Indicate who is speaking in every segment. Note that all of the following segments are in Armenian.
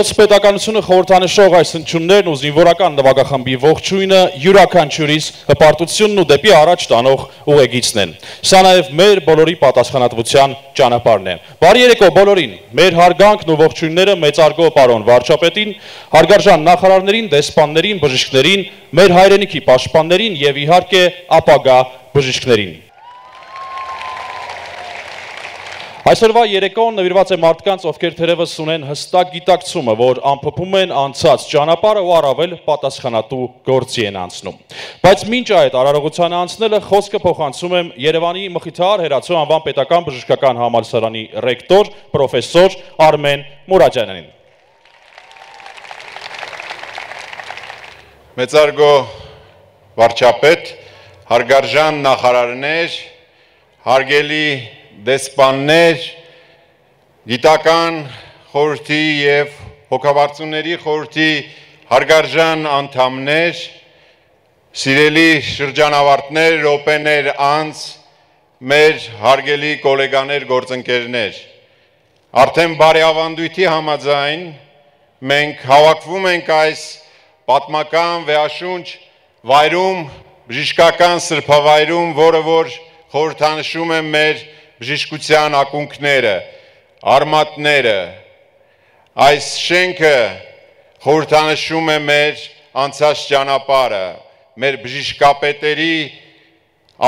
Speaker 1: Հայոց պետականությունը խորհրդանշող այս հնչյուններն ու զինվորական նվագախմբի ողջույնը յուրաքանչյուրիս հպարտությունն ու դեպի առաջ տանող ուղեգիցն են։ Սա նաև մեր բոլորի պատասխանատվության ճանապարհն է։ Բարի երեկո բոլորին։ Մեր հարգանքն ու ողջույնները մեծարգո պարոն վարչապետին, հարգարժան նախարարներին, դեսպաններին, բժիշկներին, մեր հայրենիքի պաշտպաններին եւ իհարկե ապագա բժիշկներին։ Այսօրվա երեկոն նվիրված է մարդկանց, ովքեր թերևս ունեն հստակ գիտակցումը, որ ամփոփում են անցած ճանապարհը ու առավել պատասխանատու գործի են անցնում։ Բայց մինչ այդ արարողությանը անցնելը խոսքը փոխանցում եմ Երևանի Մխիթար Հերացու անվան պետական բժշկական համալսարանի ռեկտոր պրոֆեսոր Արմեն Մուրաջանյանին։
Speaker 2: Մեծարգո վարչապետ, հարգարժան նախարարներ, հարգելի դեսպաններ, գիտական խորհրդի եւ հոգաբարձությունների խորհրդի հարգարժան անդամներ, սիրելի շրջանավարտներ, րոպեներ, անց, մեր հարգելի գոլեգաներ, գործընկերներ։ Արդեն բարեավանդույթի համաձայն մենք հավաքվում ենք այս պատմական վեաշունչ վայրում, բժշկական սրբավայրում, որը որ խորհրդանշում է մեր բժշկության ակունքները, արմատները, այս շենքը խորհրդանշում է մեր անցած ճանապարհը, մեր բժշկապետերի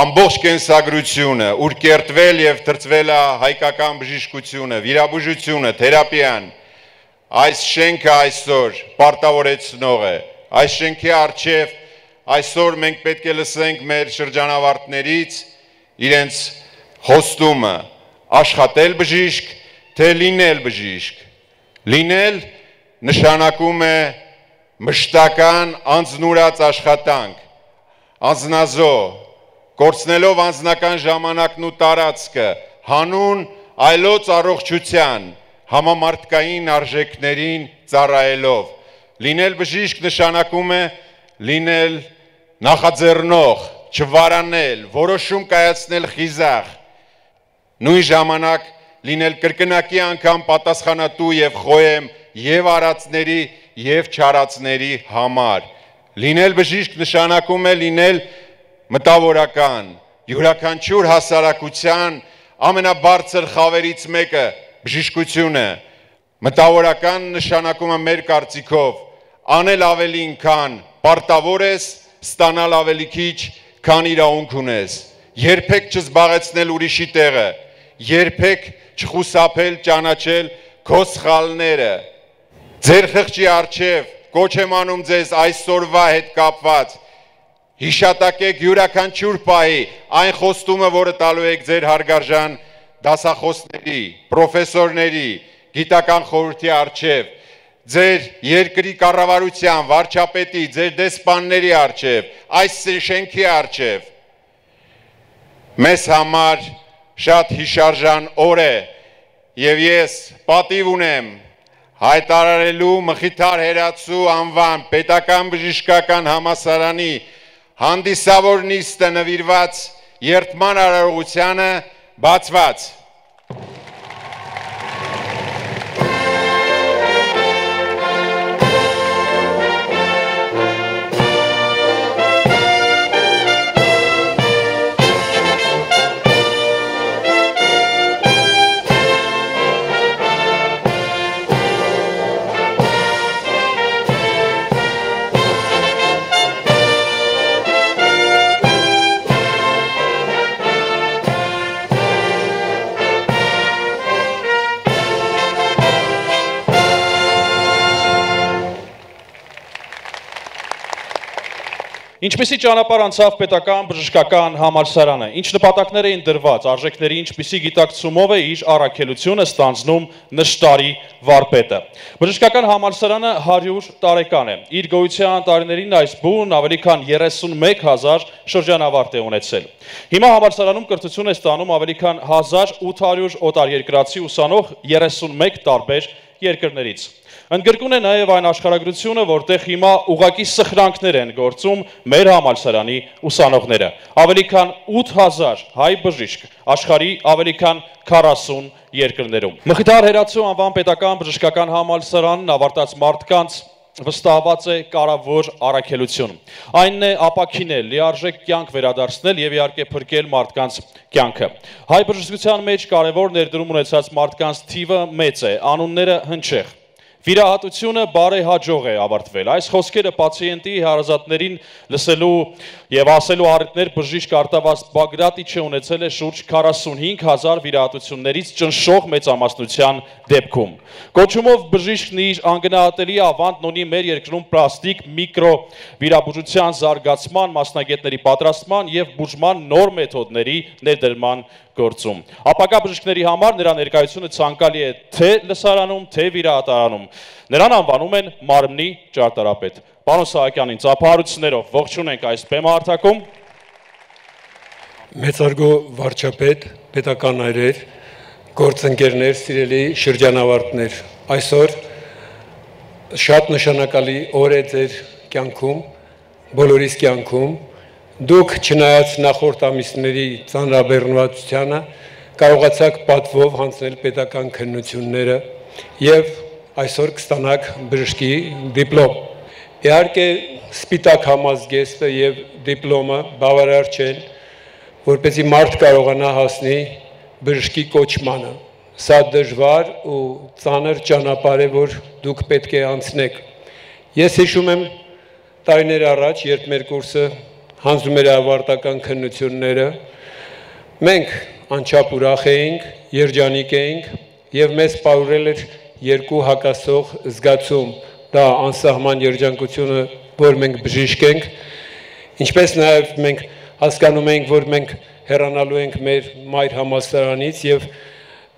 Speaker 2: ամբողջ կենսագրությունը, ուր կերտվել եւ թրծվել է հայկական բժշկությունը, վիրաբուժությունը, թերապիան, այս շենքը այսօր պարտավորեցնող է։ Այս շենքի արչև այսօր մենք պետք է լսենք մեր շրջանավարտներից իրենց խոստումը աշխատել բժիշկ, թե լինել բժիշկ։ Լինել նշանակում է մշտական անձնուրած աշխատանք, անձնազո, կորցնելով անձնական ժամանակն ու տարածքը, հանուն այլոց առողջության, համամարտկային արժեքներին ծառայելով։ Լինել բժիշկ նշանակում է լինել նախաձեռնող, չվարանել, որոշում կայացնել խիզախ, նույն ժամանակ լինել կրկնակի անգամ պատասխանատու եւ խոյեմ եւ արածների եւ չարածների համար։ Լինել բժիշկ նշանակում է լինել մտավորական, յուրաքանչյուր հասարակության ամենաբարձր խավերից մեկը բժշկությունը։ Մտավորական նշանակում է մեր կարծիքով անել ավելին, քան պարտավոր ես, ստանալ ավելի քիչ, քան իրավունք ունես։ Երբեք չզբաղեցնել ուրիշի տեղը, երբեք չխուսափել ճանաչել քո սխալները։ Ձեր խղճի արչև կոչ եմ անում ձեզ այսօրվա հետ կապված հիշատակեք յուրաքանչյուր պահի այն խոստումը, որը տալու եք ձեր հարգարժան դասախոսների, պրոֆեսորների, գիտական խորհրդի արչև, ձեր երկրի կառավարության, վարչապետի, ձեր դեսպանների արչև, այս շենքի արչև։ Մեզ համար շատ հիշարժան օր է եւ ես պատիվ ունեմ հայտարարելու Մխիթար Հերացու անվան պետական բժշկական համասարանի հանդիսավոր նիստը նվիրված երթման արարողությանը բացված
Speaker 1: Ինչպիսի ճանապարհ անցավ պետական բժշկական համալսարանը, ինչ նպատակներ էին դրված, արժեքների ինչպիսի գիտակցումով է իր առաքելությունը ստանձնում նշտարի վարպետը։ Բժշկական համալսարանը 100 տարեկան է։ Իր գոյության տարիներին այս բուն ավելի քան 31000 շրջանավարտ է ունեցել։ Հիմա համալսարանում կրթություն է ստանում ավելի քան 1800 օտարերկրացի ուսանող 31 տարբեր երկրներից։ Ընդգրկուն է նաև այն աշխարհագրությունը, որտեղ հիմա ուղակի սխրանքներ են գործում մեր համալսարանի ուսանողները։ Ավելի քան 8000 հայ բժիշկ աշխարհի ավելի քան 40 երկրներում։ Մխիթար Հերացու անվան պետական բժշկական համալսարանն ավարտած մարդկանց վստահված է կարևոր առաքելություն։ Այնն է ապակինել, լիարժեք կյանք վերադարձնել եւ իհարկե փրկել մարդկանց կյանքը։ Հայ բժշկության մեջ կարևոր ներդրում ունեցած մարդկանց թիվը մեծ է, անունները հնչեղ։ Վիրահատությունը բարեհաջող է ավարտվել։ Այս խոսքերը պացիենտի հարազատներին լսելու եւ ասելու առիթներ բժիշկ Արտավաս Բագրատիչը ունեցել է շուրջ 45000 վիրահատություններից ճնշող մեծամասնության դեպքում։ Կոչումով բժիշկն իր անգնահատելի ավանդն ունի մեր երկրում պլաստիկ միկրո վիրաբուժության զարգացման, մասնագետների պատրաստման եւ բուժման նոր մեթոդների ներդրման գործում։ Ապակա բժիշկների համար նրա ներկայությունը ցանկալի է թե լսարանում, թե վիրահատարանում։ Նրան անվանում են մարմնի ճարտարապետ։ Պարոն Սահակյանին ծափահարություններով ողջունենք այս բեմահարթակում։
Speaker 3: Մեծարգո վարչապետ, պետական այրեր, գործընկերներ, սիրելի շրջանավարտներ, այսօր շատ նշանակալի օր է ձեր կյանքում, բոլորիս կյանքում, Դուք չնայած նախորդ ամիսների ծանրաբեռնվածությանը կարողացաք պատվով հանձնել պետական քննությունները եւ այսօր կստանաք բժշկի դիպլոմ։ Իհարկե սպիտակ համազգեստը եւ դիպլոմը բավարար չեն, որպեսզի մարդ կարողանա հասնի բժշկի կոչմանը։ Սա դժվար ու ծանր ճանապարհ է, որ դուք պետք է անցնեք։ Ես հիշում եմ տարիներ առաջ, երբ մեր կուրսը հանձնում էր ավարտական քննությունները, մենք անչափ ուրախ էինք, երջանիկ էինք եւ մեզ պարուրել էր երկու հակասող զգացում, դա անսահման երջանկությունը, որ մենք բժիշկ ենք, ինչպես նաեւ մենք հասկանում ենք, որ մենք հեռանալու ենք մեր մայր համալսարանից եւ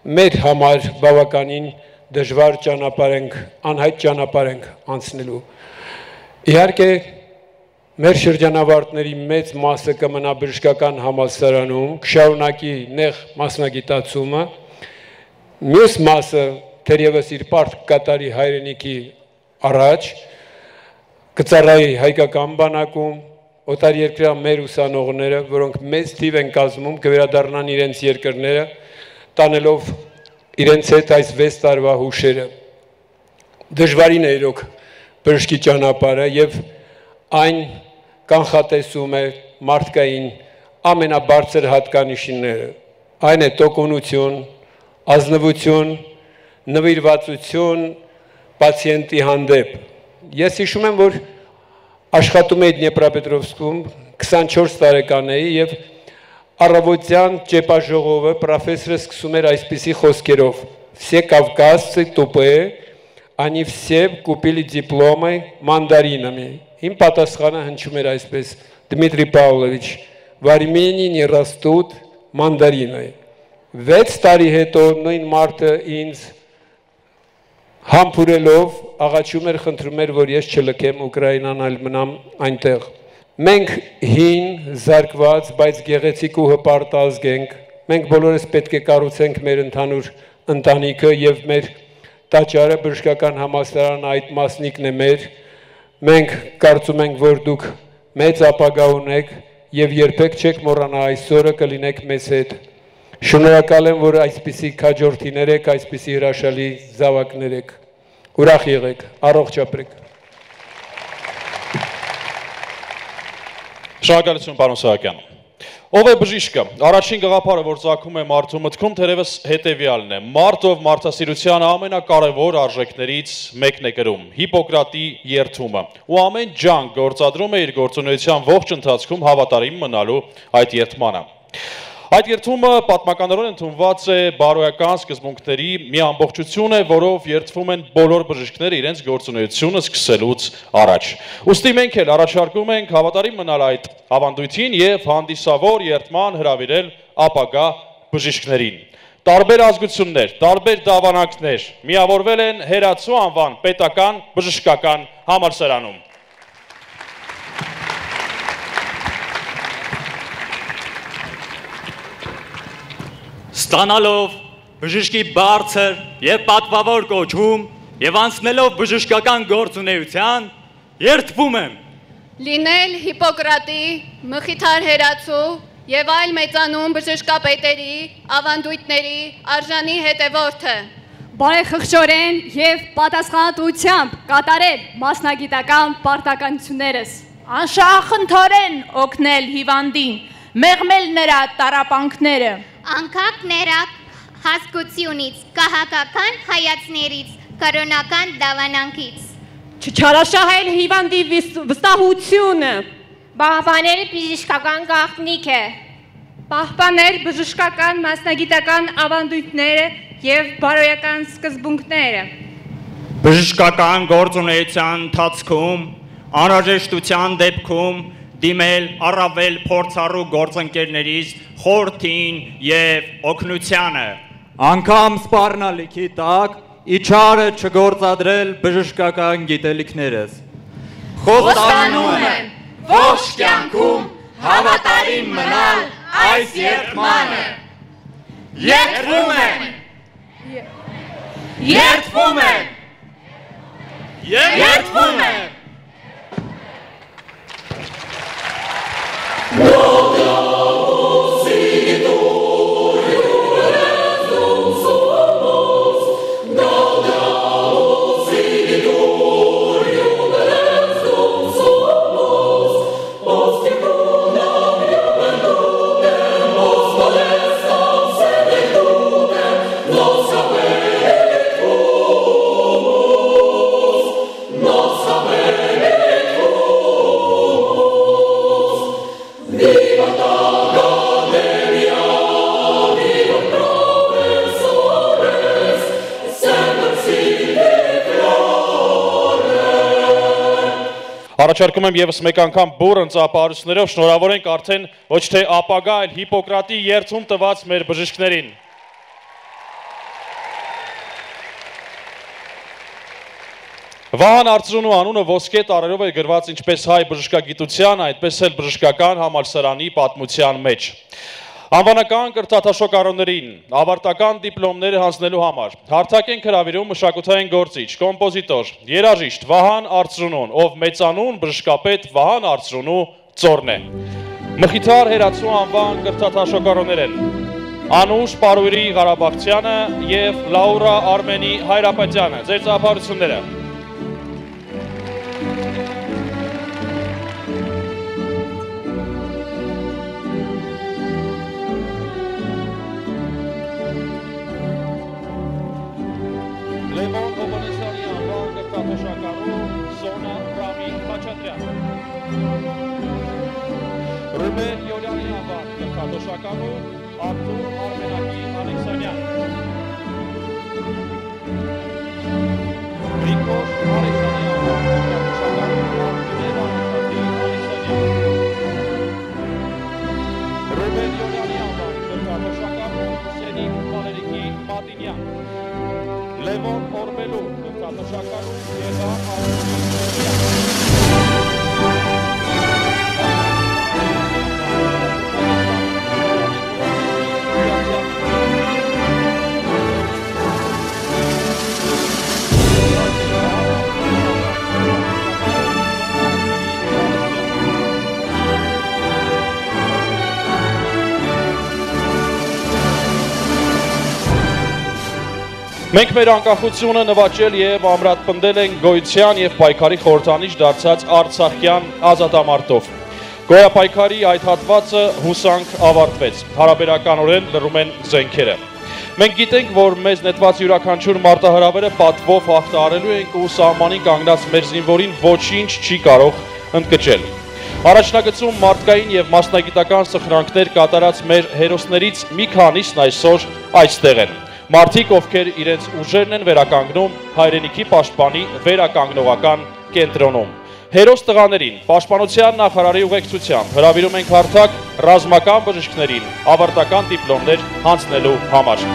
Speaker 3: մեր համար բավականին դժվար ճանապարհ ենք, անհայտ ճանապարհ ենք անցնելու։ Իհարկե Մեր շրջանավարտների մեծ մասը կմնա բժշկական համալսարանում, կշարունակի նեղ մասնագիտացումը, մյուս մասը թերևս իր պարտ կատարի հայրենիքի առաջ, կծառայի հայկական բանակում, օտար երկրյա մեր ուսանողները, որոնք մեծ թիվ են կազմում, կվերադառնան իրենց երկրները, տանելով իրենց հետ այս 6 տարվա հուշերը։ Դժվարին է իրոք բժշկի ճանապարհը եւ այն կանխատեսում է մարդկային ամենաբարձր հատկանիշները։ Այն է տոկունություն, ազնվություն, նվիրվածություն պացիենտի հանդեպ։ Ես հիշում եմ, որ աշխատում էի Դնեպրապետրովսկում 24 տարեկան էի եւ առավոտյան ճեպաժողովը պրոֆեսորը սկսում էր այսպիսի խոսքերով. Все кавказцы тупые, они все купили дипломы мандаринами. Իմ պատասխանը հնչում էր այսպես. Դմիտրի Պավլովիչ, Վարմենի ներաստուտ մանդարինը։ 6 տարի հետո նույն մարդը ինձ համբուրելով աղաչում էր, խնդրում էր, որ ես չլքեմ Ուկրաինան, այլ մնամ այնտեղ։ Մենք հին, զարգված, բայց գեղեցիկ ու հպարտ ազգ ենք։ Մենք բոլորս պետք է կառուցենք մեր ընդհանուր ընտանիքը եւ մեր տաճարը բժշկական համալսարանը այդ մասնիկն է մեր Մենք կարծում ենք, որ դուք մեծ ապագա ունեք եւ երբեք չեք մոռանա այսօրը կլինեք մեզ հետ։ Շնորհակալ եմ, որ այսպիսի քաջորդիներ եք, այսպիսի հրաշալի զավակներ եք։ Ուրախ եղեք, առողջ ապրեք։
Speaker 1: Շնորհակալություն, պարոն Սահակյան։ Ով է բժիշկը։ Առաջին գաղափարը, որ ցակում է մարդու մտքում, թերևս հետևյալն է. մարդով մարդասիրության ամենակարևոր արժեքներից մեկն է գրում՝ Հիպոկրատի երթումը։ Ու ամեն ջանք գործադրում է իր գործունեության ողջ ընթացքում հավատարիմ մնալու այդ երթմանը։ Այդ երթումը պատմականորեն ընդունված է բարոյական սկզբունքների մի ամբողջություն է, որով երթվում են բոլոր բժիշկները իրենց գործունեությունը սկսելուց առաջ։ Ոստի մենք էլ առաջարկում ենք հավատարիմ մնալ այդ ավանդույթին եւ հանդիսավոր երթման հրավիրել ապագա բժիշկներին։ Տարբեր ազգություններ, տարբեր դավանանքներ միավորվել են Հերացու անվան պետական բժշկական համալսարանում։
Speaker 4: ստանալով բժշկի բարձր եւ պատվավոր կոչում եւ անցնելով բժշկական գործունեության երթվում եմ
Speaker 5: լինել Հիպոկրատի, Մխիթար Հերացու եւ այլ մեծանուն բժշկապետերի, ավանդույթների արժանի հետևորդը
Speaker 6: բարեխղճորեն եւ պատասխանատվությամբ կատարել մասնագիտական պարտականություններս
Speaker 7: անշահախնդորեն օգնել հիվանդին, մեղմել նրա տարապանքները,
Speaker 8: անկակ նրա հասկությունից, կահակական հայացներից, կրոնական դավանանքից,
Speaker 7: չչարաշահել հիվանդի վստահությունը,
Speaker 9: Պահպանել բժշկական գաղտնիքը,
Speaker 6: պահպանել բժշկական մասնագիտական ավանդույթները եւ բարոյական սկզբունքները
Speaker 4: բժշկական գործունեության ընթացքում անհրաժեշտության դեպքում դիմել առավել փորձառու գործընկերներից խորթին եւ օգնությանը
Speaker 10: Անկամ սպառնալիքի տակ իչարը չգործադրել բժշկական գիտելիքներս։
Speaker 7: խոստանում եմ ողջ կյանքում հավատարիմ մնալ այս երդմանը։ Երդվում եմ։ Երդվում եմ։ Երդվում եմ։ Whoa!
Speaker 1: Առաջարկում եմ եւս մեկ անգամ բուրըն ծափարություններով շնորհավորենք արդեն ոչ թե ապագա, այլ Հիպոկրատի երթում տված մեր բժիշկներին։ Վահան Արծրունու անունը ոսկե տարերով է գրված ինչպես հայ բժշկագիտության, այդպես էլ բժշկական համալսարանի պատմության մեջ։ Անվանական կրթաթաշոկարոներին ավարտական դիպլոմները հանձնելու համար հարթակ են հրավիրում մշակութային գործիչ, կոմպոզիտոր, երաժիշտ Վահան Արծրունուն, ով մեծանուն բժշկապետ Վահան Արծրունու ծորն է։ Մխիթար Հերացու անվան կրթաթաշոկարոներ են. Անուշ Պարույրի Ղարաբաղցյանը եւ Լաուրա Արմենի Հայրապետյանը։ Ձեր ծափարությունները։ Լևոն Մենք մեր անկախությունը նվաճել եւ ամրապնդել ենք գոյության եւ պայքարի խորհրդանիշ դարձած Արցախյան ազատամարտով։ Գոյապայքարի այդ հատվածը հուսանք ավարտվեց։ Հարաբերականորեն լռում են զենքերը։ Մենք գիտենք, որ մեզ նետված յուրաքանչյուր մարտահրավերը պատվով հաղթահարելու ենք ու սահմանին կանգնած մեր զինվորին ոչինչ չի կարող ընդկճել։ Առաջնագծում մարդկային եւ մասնագիտական սխրանքներ կատարած մեր հերոսներից մի քանիսն այսօր այստեղ են։ Մարդիկ, ովքեր իրենց ուժերն են վերականգնում հայրենիքի պաշտպանի վերականգնողական կենտրոնում։ Հերոս տղաներին պաշտպանության նախարարի ուղեկցությամբ հրավիրում ենք հարթակ ռազմական բժիշկներին ավարտական դիպլոմներ հանձնելու համար։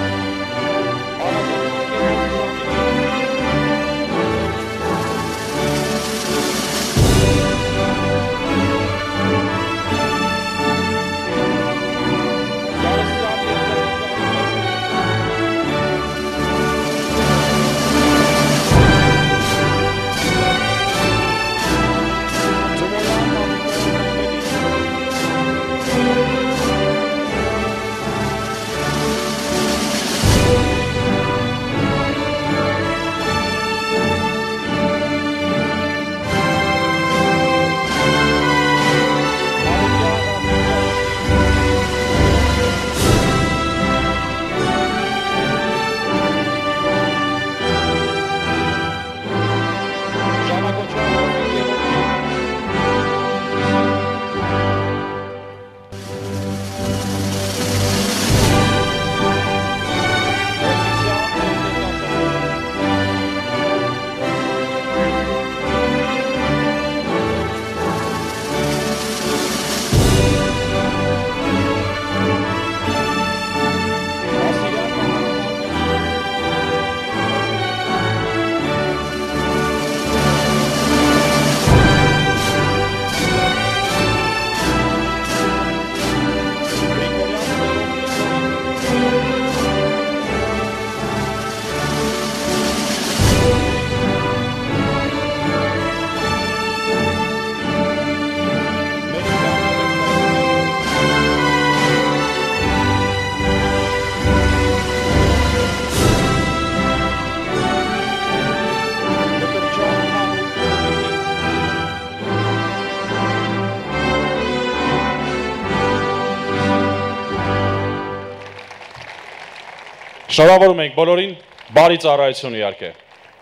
Speaker 1: Շնորհավորում ենք բոլորին, բարի ծառայություն իհարկե։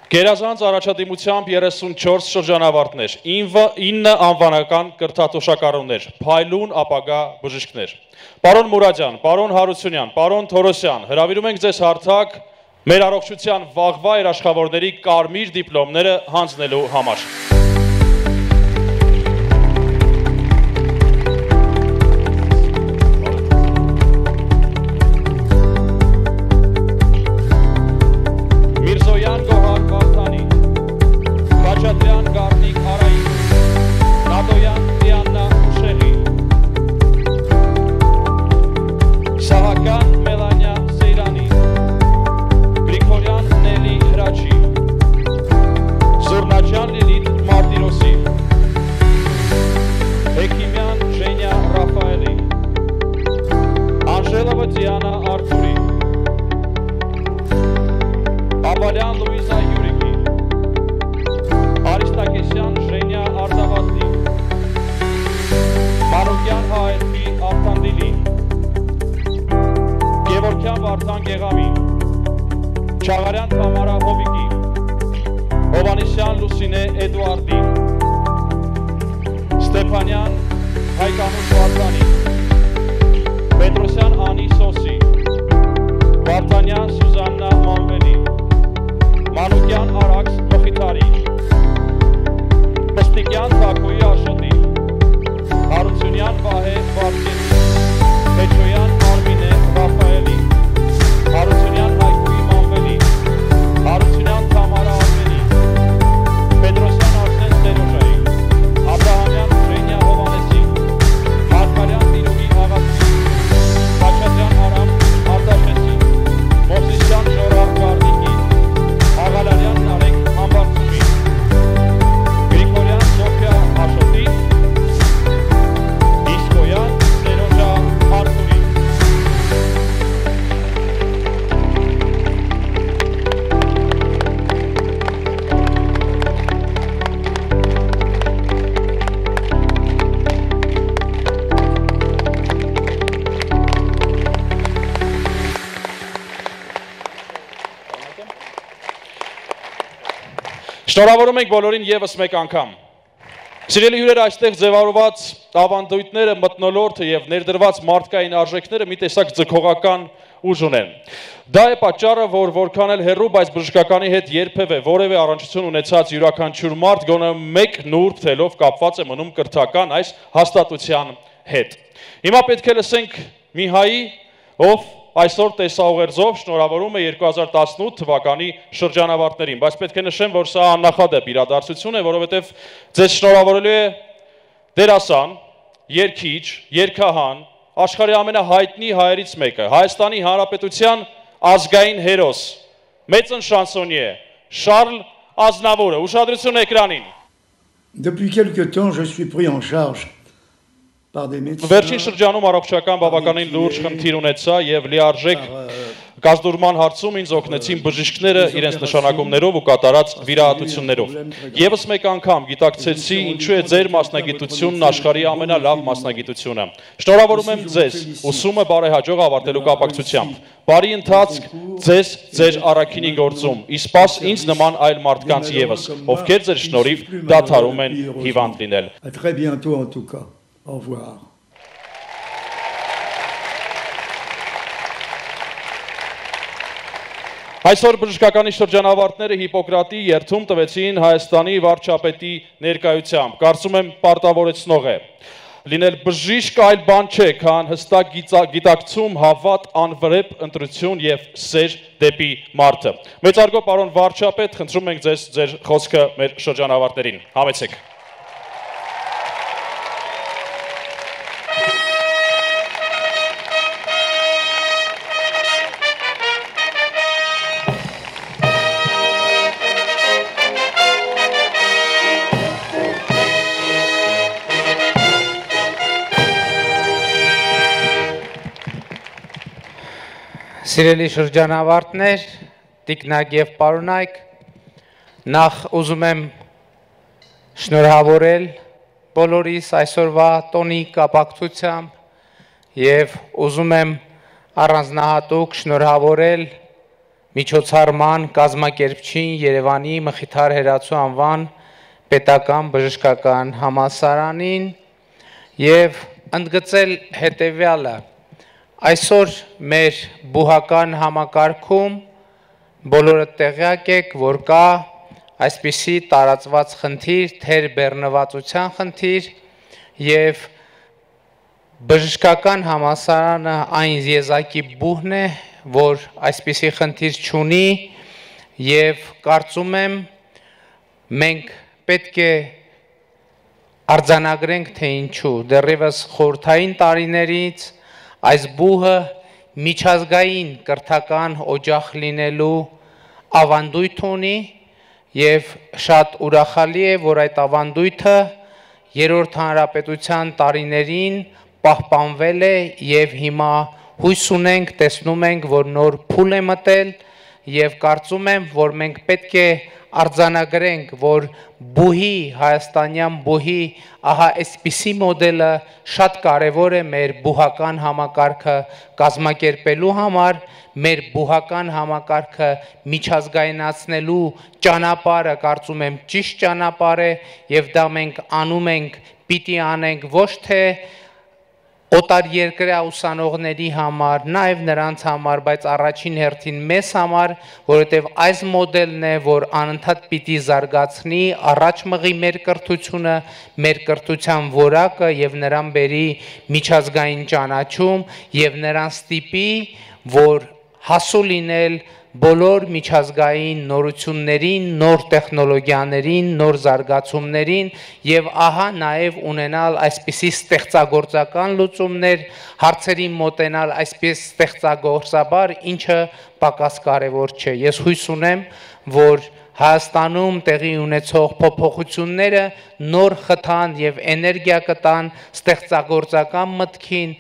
Speaker 1: Գերազանց առաջադիմությամբ 34 շրջանավարտներ, 9 անվանական կրթաթոշակառուներ, փայլուն ապագա բժիշկներ։ Պարոն Մուրադյան, պարոն Հարությունյան, պարոն Թորոսյան, հրավիրում ենք ձեզ հարթակ մեր առողջության վաղվա երաշխավորների կարմիր դիպլոմները հանձնելու համար։ Ալուկյան Արաքս Մխիթարի Պստիկյան Բակոյի Աշոտի Հարությունյան Վահե Վարդգես Մեջոյան Շնորհավորում ենք բոլորին եւս մեկ անգամ։ Սիրելի հյուրեր, այստեղ ձևավորված ավանդույթները, մտնոլորտը եւ ներդրված մարդկային արժեքները մի տեսակ ձգողական ուժ ունեն։ Դա է պատճառը, որ որքան էլ հերրու, բայց բժշկականի հետ երբևէ որևէ առնչություն ունեցած յուրաքանչյուր մարդ գոնե մեկ նուրբ թելով կապված է մնում կրթական այս հաստատության հետ։ Հիմա պետք է լսենք մի հայի, ով այսօր տեսաուղերձով շնորհավորում է 2018 թվականի շրջանավարտներին, բայց պետք է նշեմ, որ սա աննախադեպ իրադարձություն է, որովհետև ձեզ շնորհավորելու է դերասան, երգիչ, երգահան, աշխարհի ամենահայտնի հայերից մեկը, Հայաստանի Հանրապետության ազգային հերոս, մեծն շանսոնիե, Շարլ Ազնավուրը, ուշադրություն էկրանին։
Speaker 11: Depuis quelque temps, je suis pris en charge
Speaker 1: Վերջին շրջանում առողջական բավականին լուրջ խնդիր ունեցա եւ լիարժեք կազդուրման հարցում ինձ օգնեցին բժիշկները իրենց նշանակումներով ու կատարած վիրահատություններով։ Եվս մեկ անգամ գիտակցեցի ինչու է ձեր մասնագիտությունն աշխարհի ամենալավ մասնագիտությունը։ Շնորհավորում եմ ձեզ ուսումը բարեհաջող ավարտելու կապակցությամբ։ Բարի ընթացք ձեզ ձեր առաքինի գործում։ Իսպաս ինձ նման այլ մարդկանց եւս, ովքեր ձեր շնորհիվ դադարում են հիվանդ լինել։
Speaker 11: Très bientôt en tout cas. Au revoir.
Speaker 1: Այսօր բժշկականի շրջանավարտները Հիպոկրատի երթում տվեցին Հայաստանի վարչապետի ներկայությամբ։ Կարծում եմ պարտավորեցնող է։ Լինել բժիշկ այլ բան չէ, քան հստակ գիտակցում, հավատ, անվրեպ ընտրություն եւ սեր դեպի մարդը։ Մեծարգո պարոն վարչապետ, խնդրում ենք ձեզ ձեր խոսքը մեր շրջանավարտներին։ Համեցեք։
Speaker 12: Սիրելի շրջանավարտներ, տիկնակ եւ պարոնայք, նախ ուզում եմ շնորհավորել բոլորիս այսօրվա տոնի կապակցությամբ եւ ուզում եմ առանձնահատուկ շնորհավորել միջոցառման կազմակերպչին Երևանի Մխիթար Հերացու անվան պետական բժշկական համալսարանին եւ ընդգծել հետեւյալը այսօր մեր բուհական համակարգում բոլորը տեղյակ եք որ կա այսպիսի տարածված խնդիր, թեր բեռնվածության խնդիր եւ բժշկական համասարանը այն եզակի բուհն է, որ այսպիսի խնդիր չունի եւ կարծում եմ մենք պետք է արձանագրենք թե ինչու դեռևս խորթային տարիներից այս բուհը միջազգային կրթական օջախ լինելու ավանդույթ ունի եւ շատ ուրախալի է, որ այդ ավանդույթը երրորդ հանրապետության տարիներին պահպանվել է եւ հիմա հույս ունենք, տեսնում ենք, որ նոր փուլ է մտել եւ կարծում եմ, որ մենք պետք է արձանագրենք, որ բուհի հայաստանյան բուհի ահա այսպիսի մոդելը շատ կարևոր է մեր բուհական համակարգը կազմակերպելու համար մեր բուհական համակարգը միջազգայնացնելու ճանապարհը կարծում եմ ճիշտ ճանապարհ է եւ դա մենք անում ենք պիտի անենք ոչ թե օտար երկրյա ուսանողների համար, նաև նրանց համար, բայց առաջին հերթին մեզ համար, որովհետև այս մոդելն է, որ անընդհատ պիտի զարգացնի, առաջ մղի մեր կրթությունը, մեր կրթության որակը եւ նրան բերի միջազգային ճանաչում եւ նրան ստիպի, որ հասու լինել բոլոր միջազգային նորություններին, նոր տեխնոլոգիաներին, նոր զարգացումներին եւ ահա նաեւ ունենալ այսպիսի ստեղծագործական լուծումներ, հարցերին մոտենալ այսպես ստեղծագործաբար, ինչը պակաս կարևոր չէ։ Ես հույս ունեմ, որ Հայաստանում տեղի ունեցող փոփոխությունները նոր խթան եւ էներգիա կտան ստեղծագործական մտքին,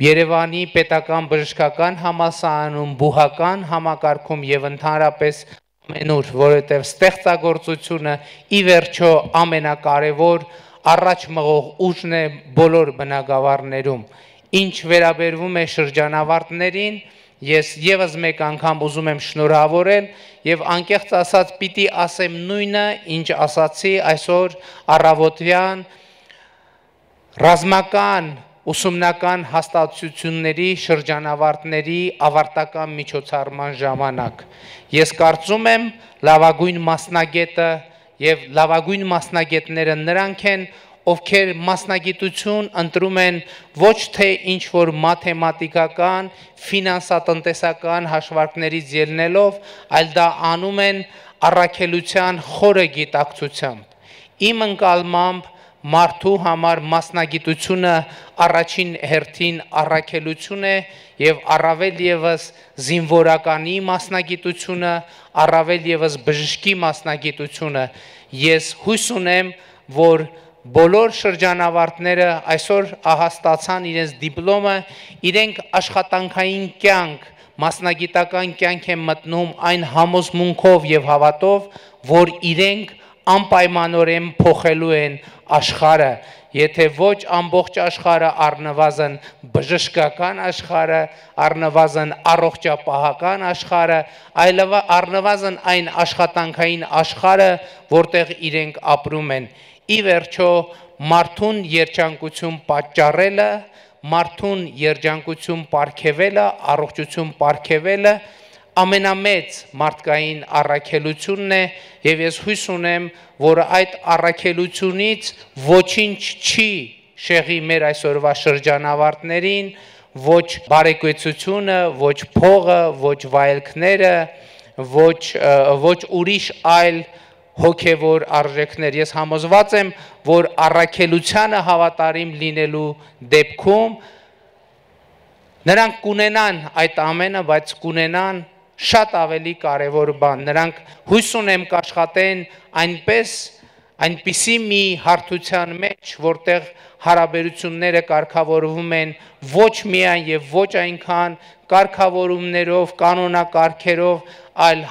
Speaker 12: Երևանի պետական բժշկական համասարանում, բուհական համակարգում եւ ընդհանրապես ամենուր, որովհետեւ ստեղծագործությունը ի վերջո ամենակարևոր առաջ մղող ուժն է բոլոր բնակավարներում։ Ինչ վերաբերվում է շրջանավարտներին, ես եւս մեկ անգամ ուզում եմ շնորհավորել եւ անկեղծ ասած պիտի ասեմ նույնը, ինչ ասացի այսօր առավոտյան ռազմական ուսումնական հաստատությունների շրջանավարտների ավարտական միջոցառման ժամանակ։ Ես կարծում եմ լավագույն մասնագետը եւ լավագույն մասնագետները նրանք են, ովքեր մասնագիտություն ընտրում են ոչ թե ինչ որ մաթեմատիկական, ֆինանսատնտեսական հաշվարկներից ելնելով, այլ դա անում են առաքելության խորը գիտակցությամբ։ Իմ ընկալմամբ մարդու համար մասնագիտությունը առաջին հերթին առաքելություն է եւ առավել եւս զինվորականի մասնագիտությունը, առավել եւս բժշկի մասնագիտությունը։ Ես հույս ունեմ, որ բոլոր շրջանավարտները այսօր ահաստացան իրենց դիպլոմը, իրենք աշխատանքային կյանք, մասնագիտական կյանք են մտնում այն համոզմունքով եւ հավատով, որ իրենք անպայմանորեն փոխելու են աշխարը, եթե ոչ ամբողջ աշխարը առնվազն բժշկական աշխարը, առնվազն առողջապահական աշխարը, այլև առնվազն այն աշխատանքային աշխարը, որտեղ իրենք ապրում են։ Ի վերջո մարդուն երջանկություն պատճառելը, մարդուն երջանկություն ապարգևելը, առողջություն ապարգևելը ամենամեծ մարդկային առաքելությունն է եւ ես հույս ունեմ, որ այդ առաքելությունից ոչինչ չի շեղի մեր այսօրվա շրջանավարտներին, ոչ բարեկեցությունը, ոչ փողը, ոչ վայելքները, ոչ ոչ ուրիշ այլ հոգևոր արժեքներ։ Ես համոզված եմ, որ առաքելությանը հավատարիմ լինելու դեպքում նրանք կունենան այդ ամենը, բայց կունենան շատ ավելի կարևոր բան։ Նրանք հույս ունեմ կաշխատեն այնպես այնպիսի մի հարթության մեջ, որտեղ հարաբերությունները կարգավորվում են ոչ միայն եւ ոչ այնքան կարգավորումներով, կանոնակարգերով, այլ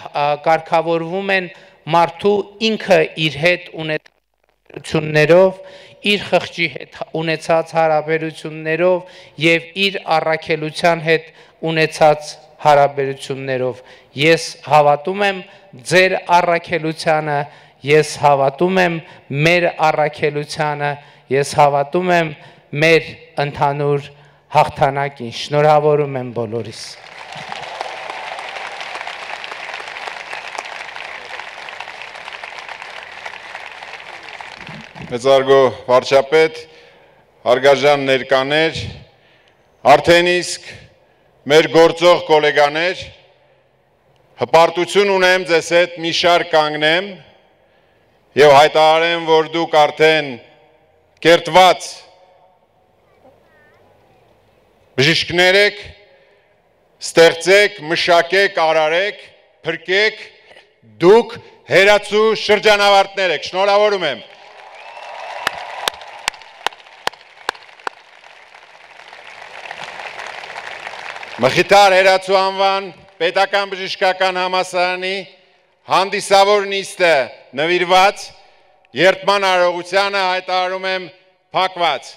Speaker 12: կարգավորվում են մարդու ինքը իր հետ ունեցություններով, իր խղճի հետ ունեցած հարաբերություններով եւ իր առաքելության հետ ունեցած հարաբերություններով։ Ես հավատում եմ ձեր առաքելությանը, ես հավատում եմ մեր առաքելությանը, ես հավատում եմ մեր ընդհանուր հաղթանակին։ Շնորհավորում եմ բոլորիս։
Speaker 2: Մեծարգո վարչապետ, հարգարժան ներկաներ, արդեն իսկ մեր գործող գոլեգաներ, հպարտություն ունեմ ձեզ հետ մի շար կանգնեմ և հայտարարեմ, որ դուք արդեն կերտված բժիշկներ եք, ստեղծեք, մշակեք, արարեք, փրկեք, դուք հերացու շրջանավարտներ եք, շնորհավորում եմ։ Մխիթար հերացու անվան պետական բժշկական համասարանի հանդիսավոր նիստը նվիրված երդման արողությանը հայտարարում եմ փակված։